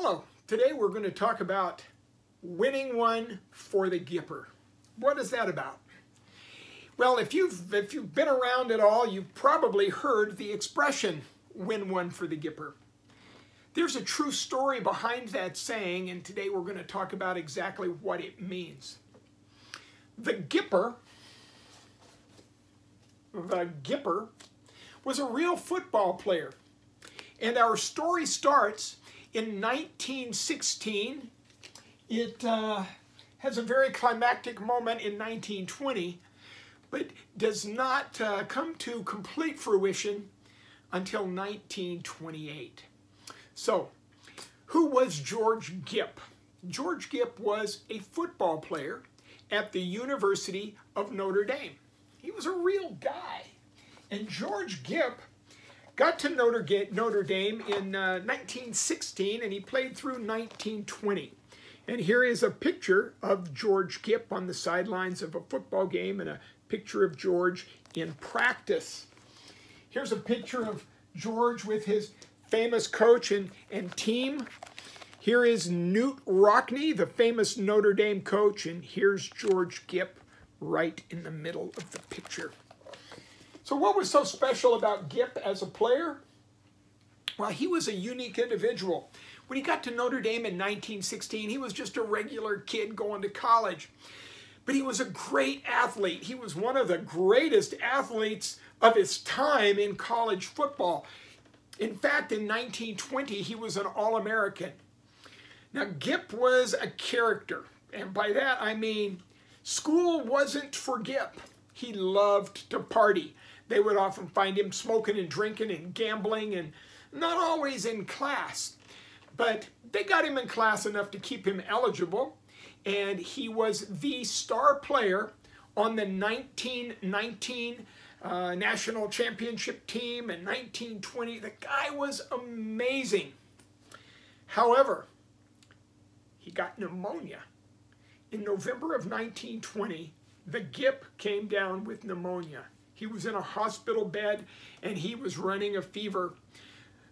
Hello, today we're going to talk about winning one for the Gipper. What is that about? Well, if you've, if you've been around at all, you've probably heard the expression, win one for the Gipper. There's a true story behind that saying, and today we're going to talk about exactly what it means. The Gipper, the Gipper, was a real football player. And our story starts in 1916. It uh, has a very climactic moment in 1920, but does not uh, come to complete fruition until 1928. So, who was George Gipp? George Gipp was a football player at the University of Notre Dame. He was a real guy. And George Gipp got to Notre, Dame in uh, 1916 and he played through 1920. And here is a picture of George Gipp on the sidelines of a football game and a picture of George in practice. Here's a picture of George with his famous coach and, and team. Here is Knute Rockne, the famous Notre Dame coach, and here's George Gipp right in the middle of the picture. So what was so special about Gipp as a player? Well, he was a unique individual. When he got to Notre Dame in 1916, he was just a regular kid going to college. But he was a great athlete. He was one of the greatest athletes of his time in college football. In fact, in 1920, he was an All-American. Now, Gipp was a character, and by that I mean school wasn't for Gipp. He loved to party. They would often find him smoking and drinking and gambling and not always in class. But they got him in class enough to keep him eligible, and he was the star player on the 1919 uh, national championship team in 1920. The guy was amazing. However, he got pneumonia. In November of 1920, the Gipp came down with pneumonia. He was in a hospital bed and he was running a fever.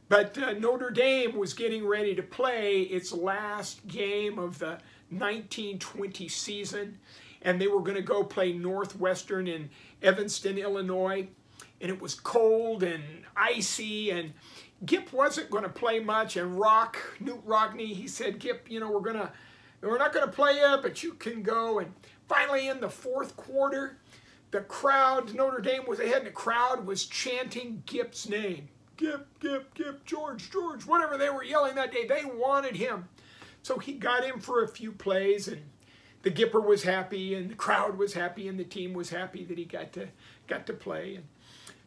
But uh, Notre Dame was getting ready to play its last game of the 1920 season, and they were going to go play Northwestern in Evanston, Illinois. And it was cold and icy, and Gipp wasn't going to play much. And Rock, Knute Rockne, he said, Gipp, you know, we're going to, we're not going to play you, but you can go. And finally, in the fourth quarter, the crowd, Notre Dame was ahead, and the crowd was chanting Gipp's name. Gipp, Gipp, Gip, George, George, whatever they were yelling that day, they wanted him. So he got him for a few plays, and the Gipper was happy, and the crowd was happy, and the team was happy that he got to got to play. And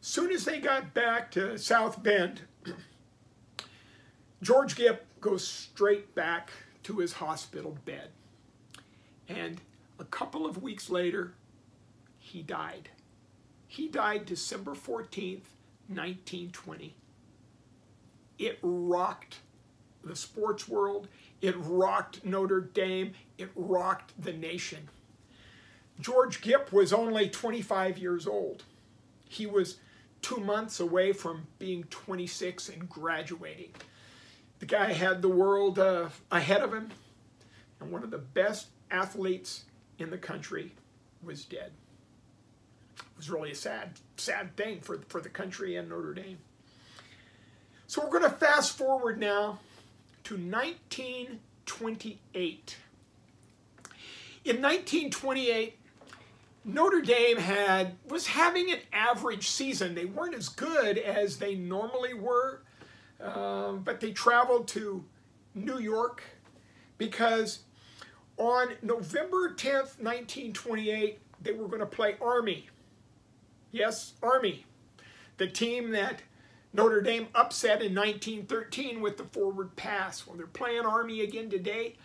soon as they got back to South Bend, George Gipp goes straight back to his hospital bed. And a couple of weeks later, he died. He died December 14th, 1920. It rocked the sports world. It rocked Notre Dame. It rocked the nation. George Gipp was only 25 years old. He was two months away from being 26 and graduating. The guy had the world uh, ahead of him, and one of the best athletes in the country was dead It was really a sad, sad thing for, for the country and Notre Dame. So we're going to fast forward now to 1928. In 1928, Notre Dame had was having an average season. They weren't as good as they normally were, uh, but they traveled to New York because on November 10th, 1928, they were going to play Army. Yes, Army. The team that Notre Dame upset in 1913 with the forward pass. Well, they're playing Army again today.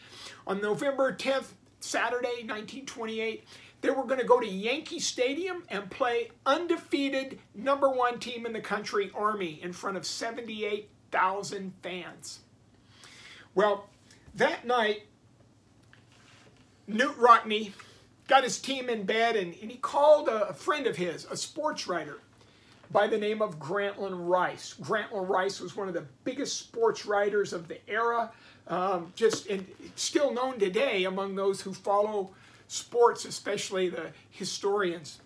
On November 10th, Saturday, 1928, they were going to go to Yankee Stadium and play undefeated number one team in the country, Army, in front of 78,000 fans. Well, that night, Knute Rockne got his team in bed and, and he called a, a friend of his, a sports writer, by the name of Grantland Rice. Grantland Rice was one of the biggest sports writers of the era, um, just and still known today among those who follow sports, especially the historians.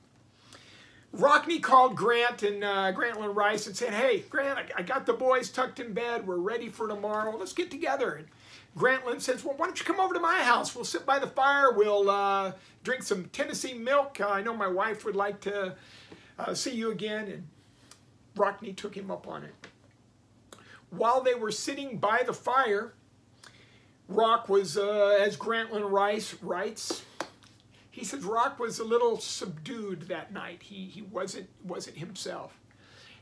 Rockne called Grant and uh, Grantland Rice and said, hey, Grant, I, I, got the boys tucked in bed. We're ready for tomorrow. Let's get together. And Grantland says, well, why don't you come over to my house? We'll sit by the fire. We'll uh, drink some Tennessee milk. Uh, I know my wife would like to uh, see you again. And Rockne took him up on it. While they were sitting by the fire, Rock was, uh, as Grantland Rice writes, he says Rock was a little subdued that night. He, he wasn't, wasn't himself.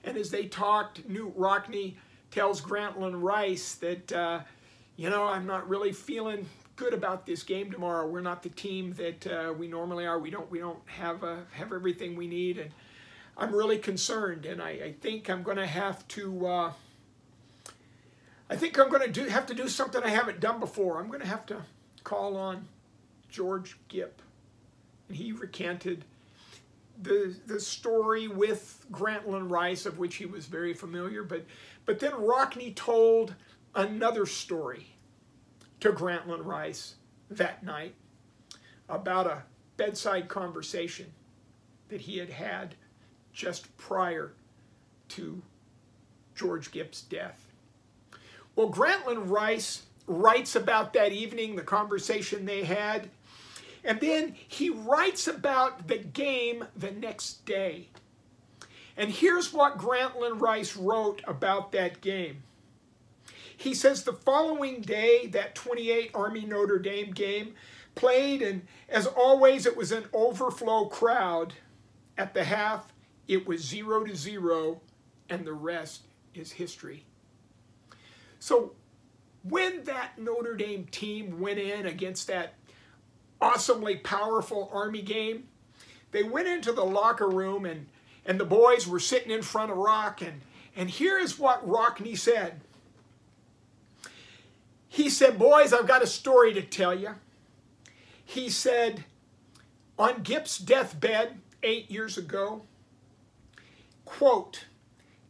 And as they talked, Knute Rockne tells Grantland Rice that, uh, you know, I'm not really feeling good about this game tomorrow. We're not the team that uh, we normally are. We don't, we don't have, uh, have everything we need. And I'm really concerned. And I, I think I'm going to have to, uh, I think I'm going to do have to do something I haven't done before. I'm going to have to call on George Gipp and he recanted the, the story with Grantland Rice, of which he was very familiar. But, but then Rockne told another story to Grantland Rice that night about a bedside conversation that he had had just prior to George Gipp's death. Well, Grantland Rice writes about that evening, the conversation they had, and then he writes about the game the next day. And here's what Grantland Rice wrote about that game. He says the following day, that 28 Army Notre Dame game played, and as always, it was an overflow crowd. At the half, it was zero to zero, and the rest is history. So when that Notre Dame team went in against that awesomely powerful Army game. They went into the locker room and, and the boys were sitting in front of Rock and, and here is what Rockne said. He said, boys, I've got a story to tell you. He said, on Gipp's deathbed eight years ago, quote,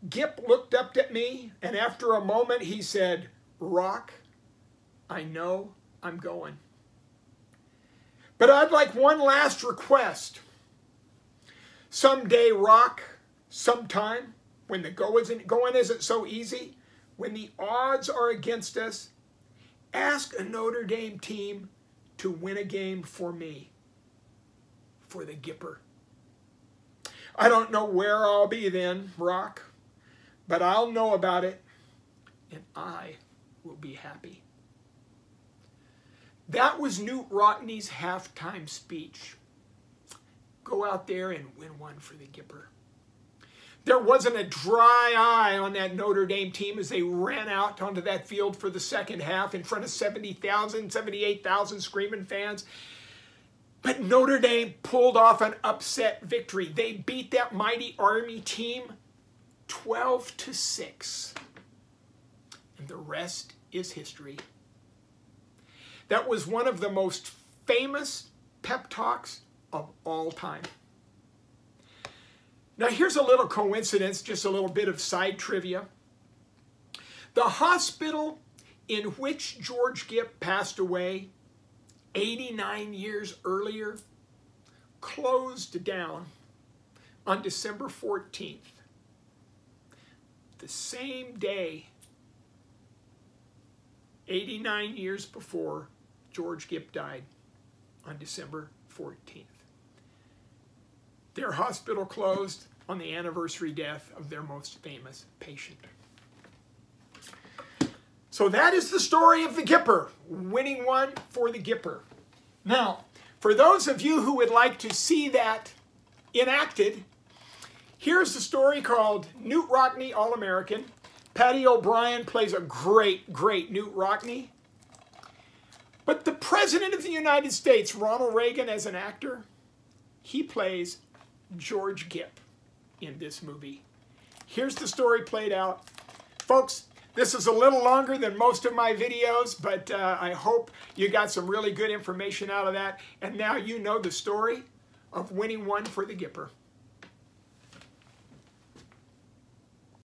Gipp looked up at me and after a moment he said, Rock, I know I'm going. But I'd like one last request. Someday, Rock, sometime, when the go isn't, going isn't so easy, when the odds are against us, ask a Notre Dame team to win a game for me, for the Gipper. I don't know where I'll be then, Rock, but I'll know about it, and I will be happy. That was Knute Rockne's halftime speech. Go out there and win one for the Gipper. There wasn't a dry eye on that Notre Dame team as they ran out onto that field for the second half in front of 70,000, 78,000 screaming fans. But Notre Dame pulled off an upset victory. They beat that mighty Army team 12 to 6. And the rest is history. That was one of the most famous pep talks of all time. Now here's a little coincidence, just a little bit of side trivia. The hospital in which George Gipp passed away 89 years earlier closed down on December 14th. The same day, 89 years before George Gipp died on December 14th. Their hospital closed on the anniversary death of their most famous patient. So that is the story of the Gipper, winning one for the Gipper. Now, for those of you who would like to see that enacted, here's the story called Knute Rockne All-American. Patty O'Brien plays a great, great Knute Rockne. But the President of the United States, Ronald Reagan, as an actor, he plays George Gipp in this movie. Here's the story played out. Folks, this is a little longer than most of my videos, but uh, I hope you got some really good information out of that. And now you know the story of winning one for the Gipper.